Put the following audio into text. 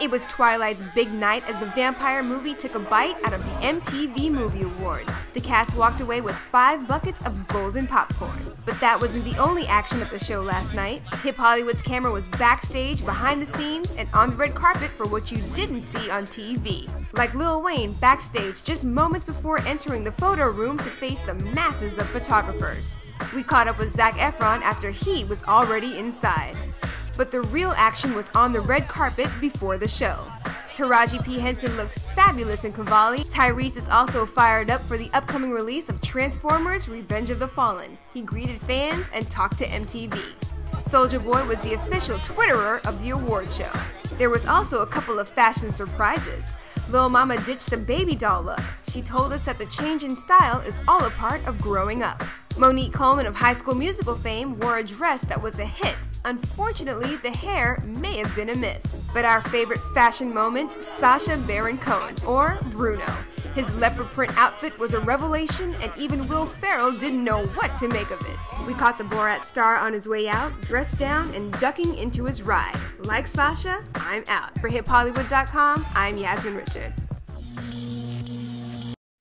It was Twilight's big night as the vampire movie took a bite out of the MTV Movie Awards. The cast walked away with five buckets of golden popcorn. But that wasn't the only action at the show last night. Hip Hollywood's camera was backstage, behind the scenes, and on the red carpet for what you didn't see on TV. Like Lil Wayne backstage just moments before entering the photo room to face the masses of photographers. We caught up with Zac Efron after he was already inside but the real action was on the red carpet before the show. Taraji P. Henson looked fabulous in Cavalli. Tyrese is also fired up for the upcoming release of Transformers Revenge of the Fallen. He greeted fans and talked to MTV. Soulja Boy was the official Twitterer of the award show. There was also a couple of fashion surprises. Lil Mama ditched the baby doll look. She told us that the change in style is all a part of growing up. Monique Coleman of High School Musical fame wore a dress that was a hit. Unfortunately, the hair may have been a miss. But our favorite fashion moment, Sacha Baron Cohen, or Bruno. His leopard print outfit was a revelation, and even Will Ferrell didn't know what to make of it. We caught the Borat star on his way out, dressed down and ducking into his ride. Like Sasha, I'm out. For HipHollywood.com, I'm Yasmin Richard.